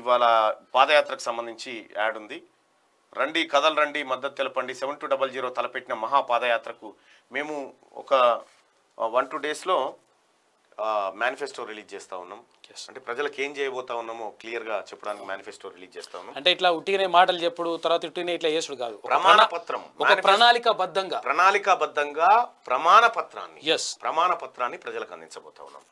ఇవాళ పాదయాత్రకు సంబంధించి యాడ్ ఉంది. రండి కథలు రండి మద్దతు తెలపండి. సెవెన్ టూ డబల్ జీరో తలపెట్టిన మహా పాదయాత్రకు మేము ఒక వన్ టూ డేస్లో మేనిఫెస్టో రిలీజ్ చేస్తా ఉన్నాం. అంటే ప్రజలకు ఏం చేయబోతా ఉన్నామో క్లియర్గా చెప్పడానికి మేనిఫెస్టో రిలీజ్ చేస్తా ఉన్నాం. అంటే ఇట్లా ఉట్టిగానే మాటలు చెప్పుడు తర్వాత ఉట్టిగానే ఇట్లా చేసుడు కాదు. ప్రమాణ పత్రం. ఒక ప్రణాళికాబద్ధంగా. ప్రణాళికాబద్ధంగా ప్రమాణ పత్రాన్ని ఎస్ ప్రమాణ పత్రాన్ని ప్రజలకు అందించబోతా ఉన్నాం.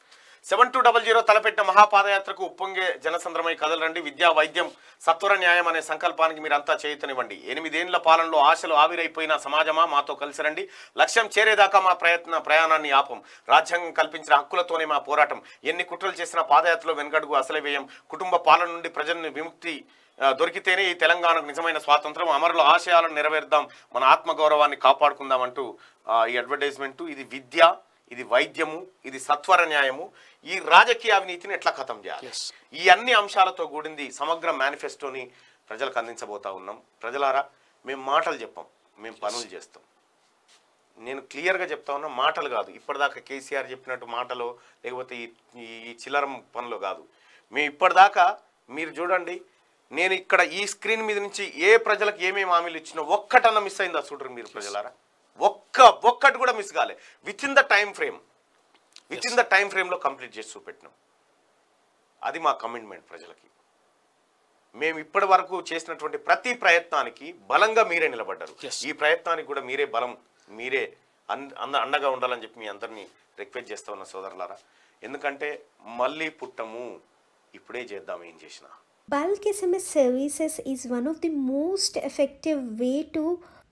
సెవెన్ టూ డబల్ జీరో తలపెట్టిన మహాపాదయాత్రకు ఉప్పొంగే జనసంద్రమై కదలరండి విద్యా వైద్యం సత్వర న్యాయం అనే సంకల్పానికి మీరంతా చేయుతనివ్వండి. ఎనిమిదేండ్ల పాలనలో ఆశలు ఆవిరైపోయిన సమాజమా? మాతో కలిసి రండి. లక్ష్యం చేరేదాకా మా ప్రయత్న ప్రయాణాన్ని ఆపం. రాజ్యాంగం కల్పించిన హక్కులతోనే మా పోరాటం. ఎన్ని కుట్రలు చేసిన పాదయాత్రలో వెనుకడుగు అసలే వ్యయం కుటుంబ పాలన నుండి ప్రజల్ని విముక్తి దొరికితేనే ఈ తెలంగాణకు నిజమైన స్వాతంత్రం. అమరుల ఆశయాలను నెరవేర్దాం. మన ఆత్మగౌరవాన్ని కాపాడుకుందామంటూ అంటూ ఈ అడ్వర్టైజ్మెంట్. ఇది విద్య ఇది వైద్యము ఇది సత్వర న్యాయము. ఈ రాజకీయ అవినీతిని ఎట్లా ఖతం చేయాలి. ఈ అన్ని అంశాలతో కూడింది సమగ్ర మేనిఫెస్టోని ప్రజలకు అందించబోతా ఉన్నాం. ప్రజలారా మేము మాటలు చెప్పాం మేము పనులు చేస్తాం. నేను క్లియర్గా చెప్తా ఉన్నా మాటలు కాదు. ఇప్పటిదాకా కేసీఆర్ చెప్పినట్టు మాటలు లేకపోతే ఈ ఈ- చిల్లరం పనులు కాదు. మేము ఇప్పటిదాకా మీరు చూడండి నేను ఇక్కడ ఈ స్క్రీన్ మీద నుంచి ఏ ప్రజలకు ఏమేమి హామీలు ఇచ్చినా ఒక్కటన్నా మిస్ అయిందా చూడరు మీరు ప్రజలారా? ఒక్క ఒక్కటి మిస్ కాలే within the time frame within the time ఫ్రేమ్లో కంప్లీట్ చేసి చూపెట్టినాం. అది మా కమిట్మెంట్ ప్రజలకి. మేము ఇప్పటి వరకు చేసినటువంటి ప్రతి ప్రయత్నానికి బలంగా మీరే నిలబడ్డారు. ఈ ప్రయత్నానికి కూడా మీరే బలం మీరే అంద అండగా ఉండాలని చెప్పి మీ అందరినీ రిక్వెస్ట్ చేస్తా ఉన్న సోదరులారా. ఎందుకంటే మళ్ళీ పుట్టము ఇప్పుడే చేద్దాం ఏం చేసినా. Bulk SMS services is one of the most effective way to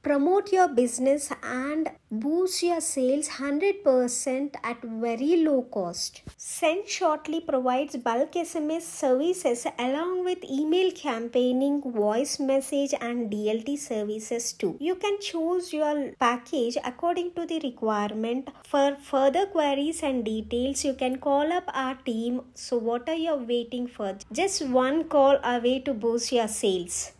promote your business and boost your sales 100% at very low cost. Send Shortly provides bulk SMS services along with email campaigning, voice message and DLT services too. You can choose your package according to the requirement. For further queries and details, you can call up our team. So what are you waiting for? Just one call away to boost your sales.